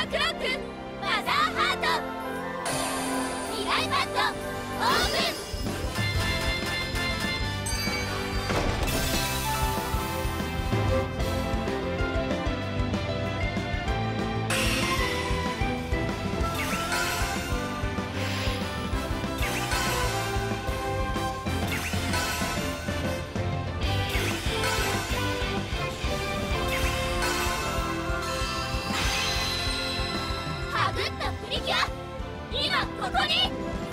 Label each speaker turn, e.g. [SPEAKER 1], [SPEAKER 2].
[SPEAKER 1] ークロックマザーハート。未来バットオープン。今ここに。